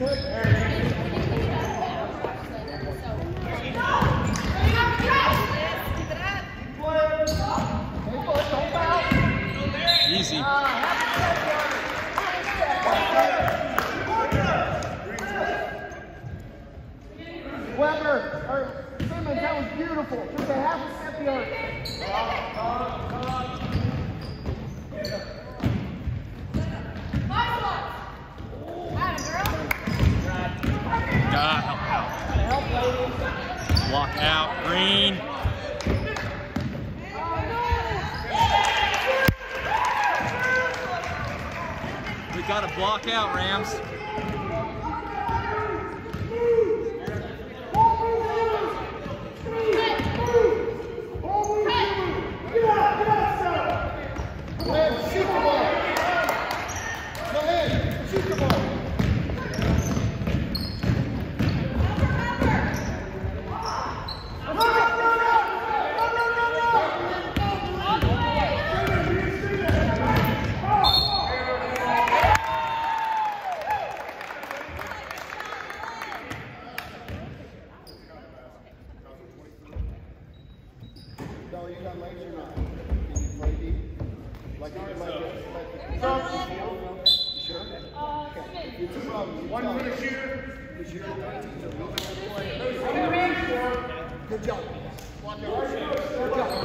Easy. Weber, or Simmons, that was beautiful. Just a half a step yard. God. Block out, Green. We got to block out, Rams. Stop.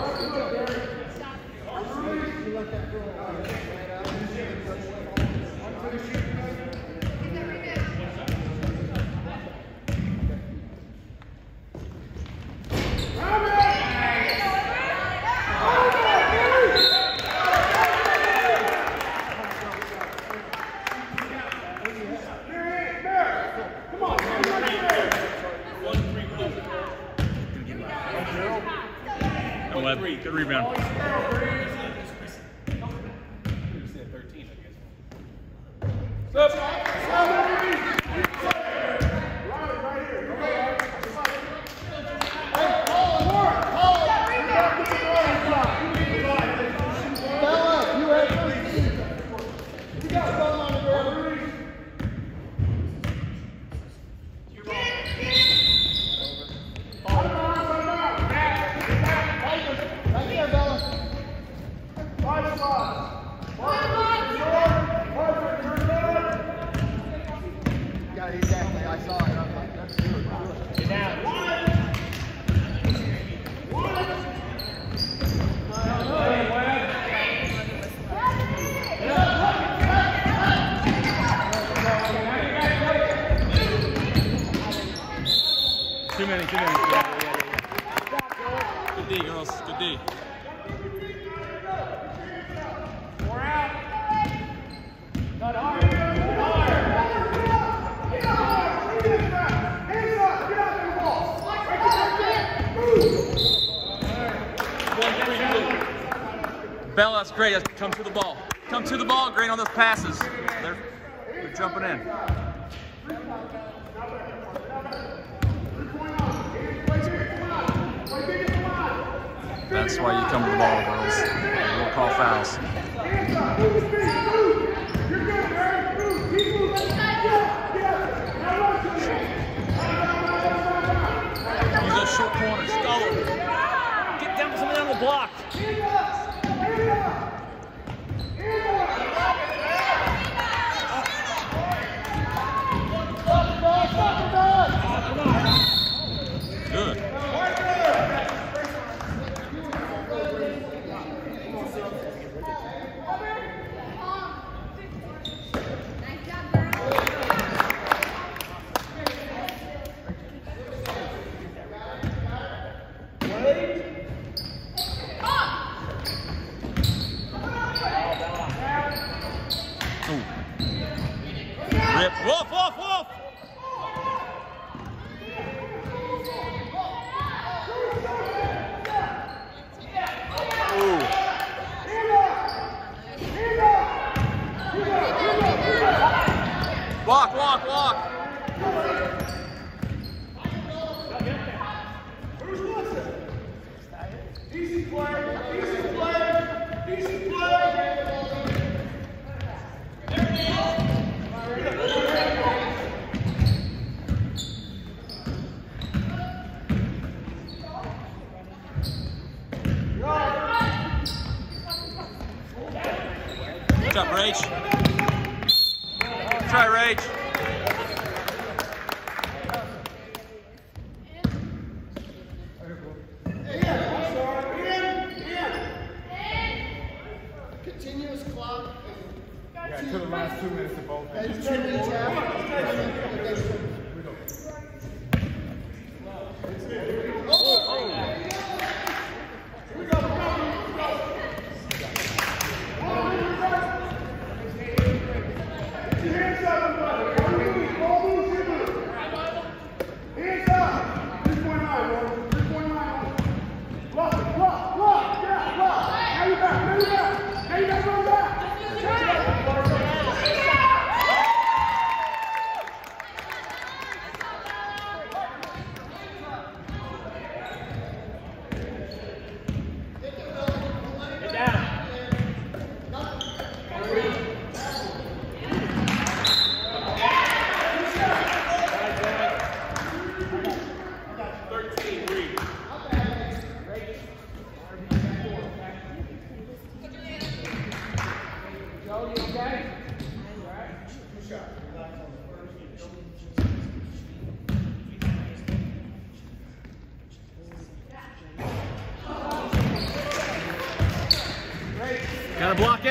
great. Let's come to the ball. Come to the ball. Great on those passes. They're, they're jumping in. That's why you come to the ball, girls. We'll call fouls. Use those short corners. Get down, somebody on the block. Easy play, easy play, easy play. Good job, Rage. Try, Rage. Continuous clock. Yeah, to the last two minutes of both. And two each half. Hands up, everybody. All moves, all moves, you move. Hands up. 3.9, Roman. 3.9. Block it, block, block, yeah, block. Now you back, now you back. Now you back, run back.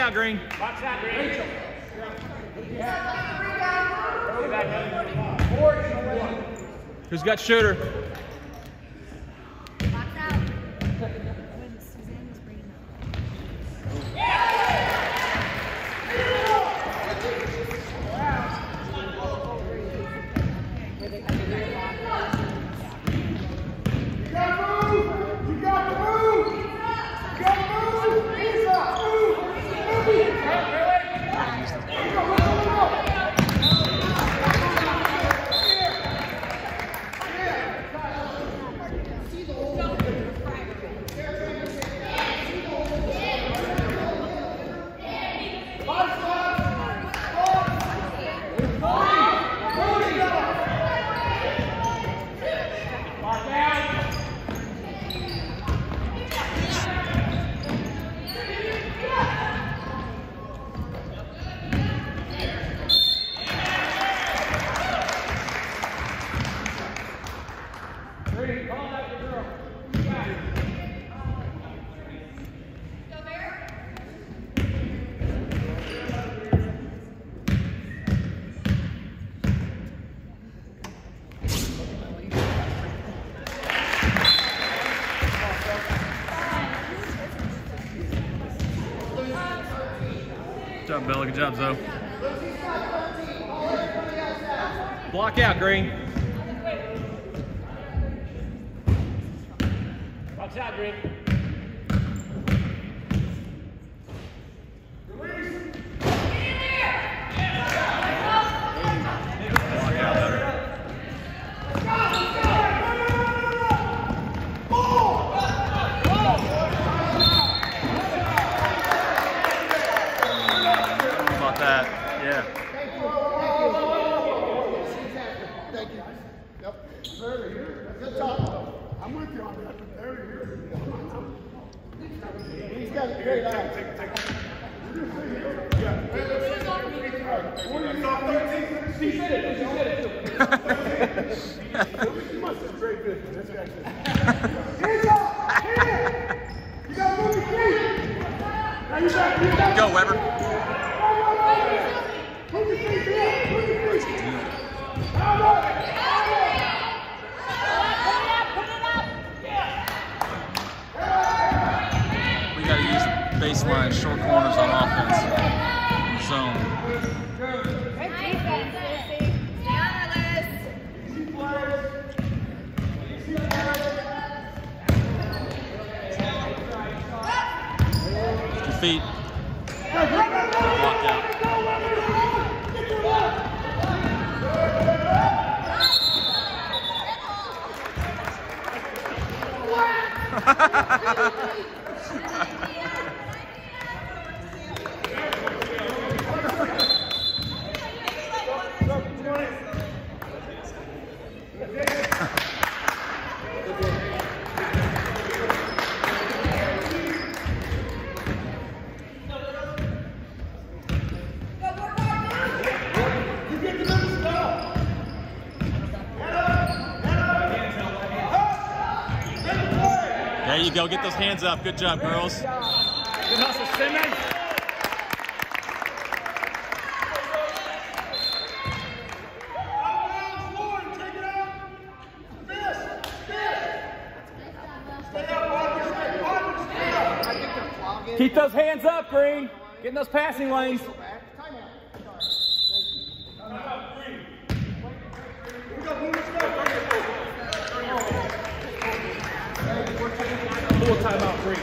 Gotta block out, Green. Who's got shooter? Box out. When Suzanne was bringing up. You gotta move. You gotta move. You gotta move. Hands up. Move. Move. Go, go, go, go. Good job, Bella. Good job, Zoe. Block out, Green. Box out, Green. Block out better. How about that? Yeah. Thank you. Yep. Good talk. I'm with you on that, but there you He's got great eyes. Gotta feet! Now you back, you back. Go, Weber. We got to use baseline short corners on offense zone. Feet. Go. Get those hands up. Good job, girls. Good hustle, Simmons. Keep those hands up, Green. Get in those passing lanes. Timeout, Green.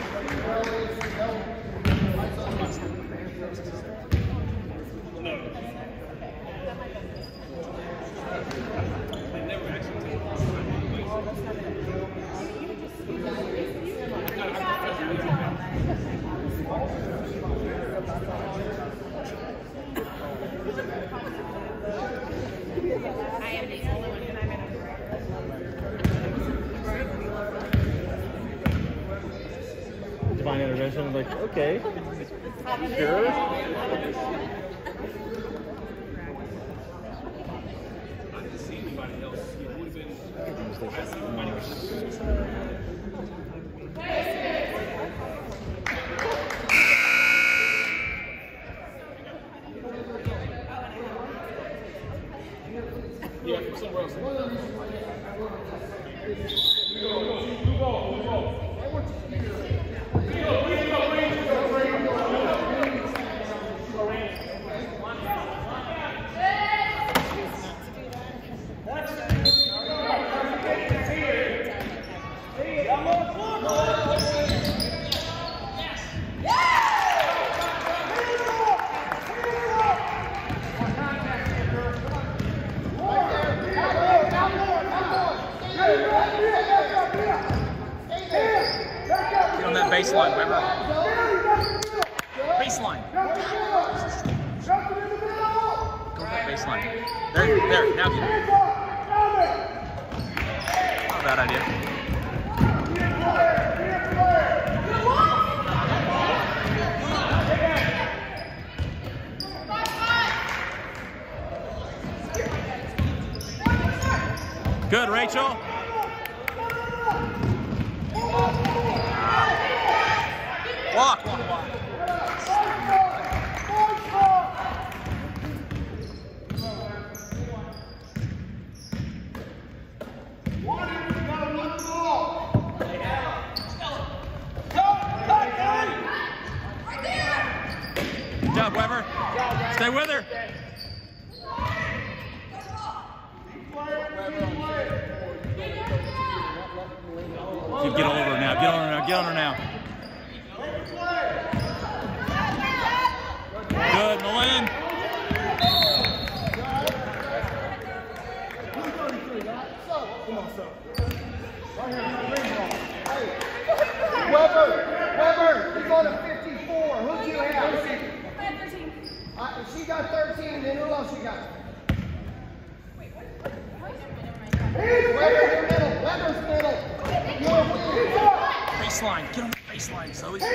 I am the only one and I'm in a Intervention. Like, okay. Sure. Get on that baseline, Weber. Baseline. Go with that baseline. There, there. Now get it. Not a bad idea. Good, Rachel. Walk, walk, walk. Good job, Weber. Stay with her. Get get over her now. Get on her now. Get on her now. Good, Malin. Weber, Weber, he's on a 54. Who'd you have? She got 13, then who else you got? Wait, what? Weber, middle, Weber's middle. You're a win. Baseline. Get on the baseline, Zoe. Shoot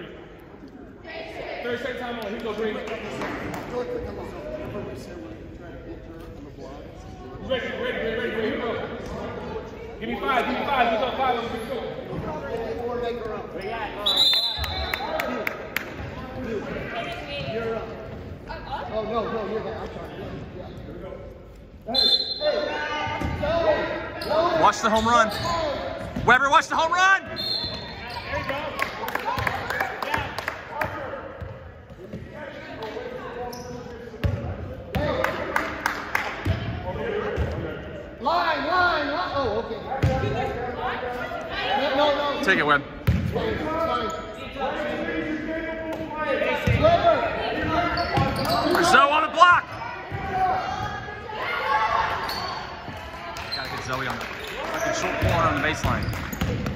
30. 30 second timeout. Here we go, green. Ready, ready, ready, ready, ready. Here we go. Give me five, give me five. Here we go, five. Here we go. Oh, no, no, you're the, I'm sorry. Watch the home run. Weber, watch the home run. Line, line, line. Oh, okay. No, no, no. Take it, Webb. Zoe on the block. Gotta get Zoe on the short corner on the baseline.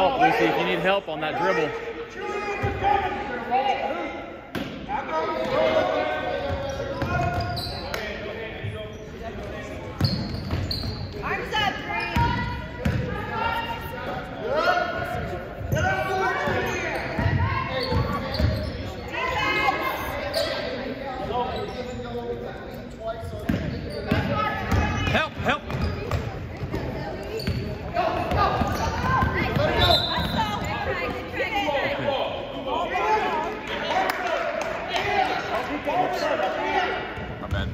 Help, Lucy, if you need help on that dribble. Arms up, green. Help, help. My bad.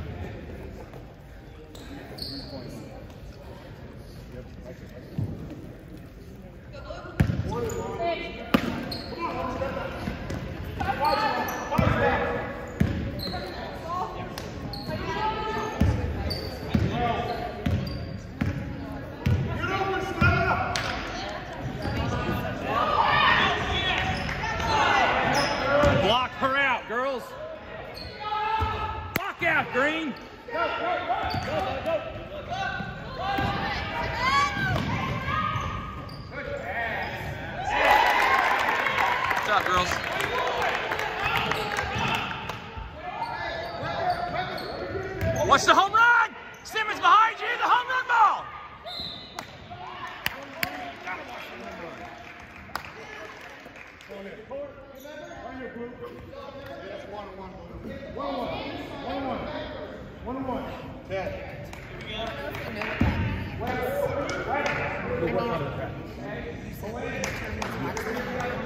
Block her out, girls. Block out, Green. Job, girls. Watch the home run! Simmons behind you, the home run ball! One and one.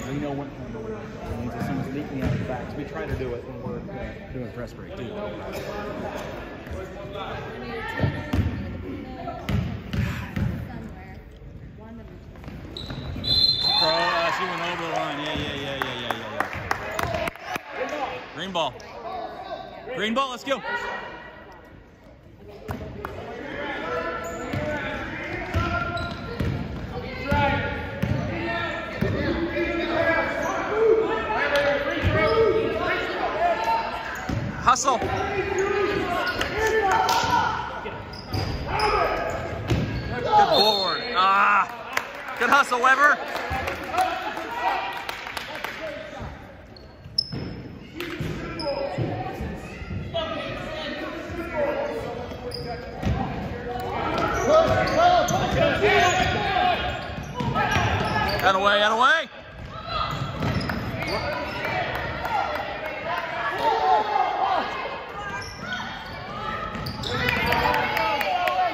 We know when means if someone's leaking out the facts. We try to do it when we're uh, doing press break too. Bro, uh, she went over the line. Yeah, yeah, yeah, yeah, yeah, yeah, yeah. Green ball. Green ball, let's go. Hustle. Good board. Ah. Good hustle, Weber. Out of way, out of way.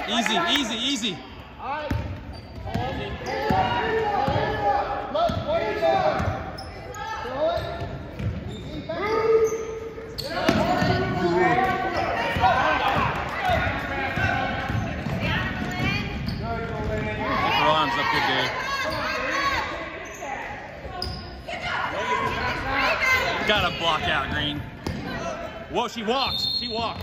Easy, easy, easy. gotta block out, Green. Whoa, she walks. She walks.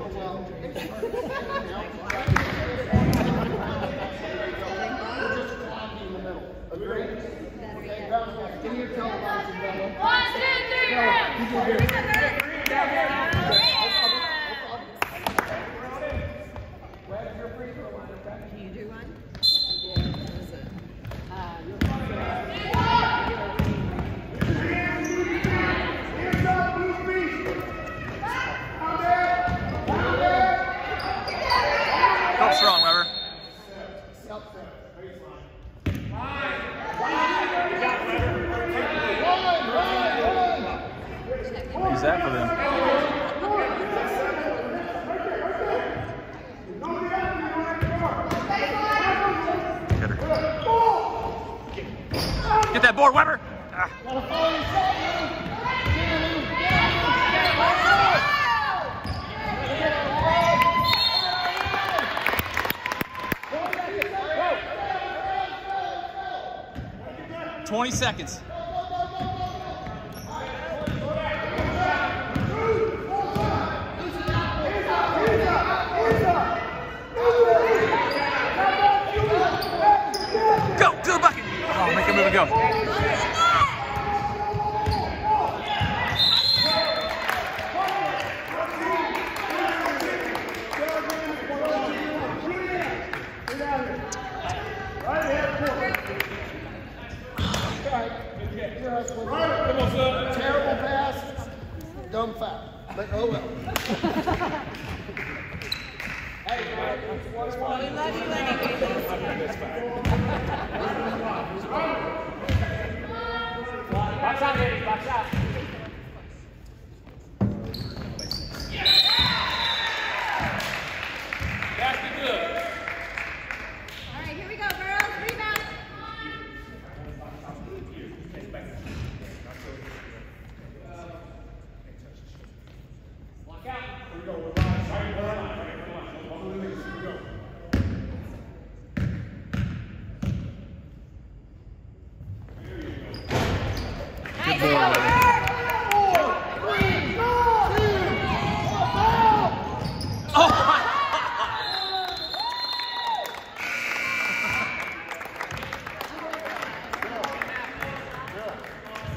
Oh, well, 20 seconds. Go, go bucket. Oh, make a go. but oh well. hey, we love you anyway.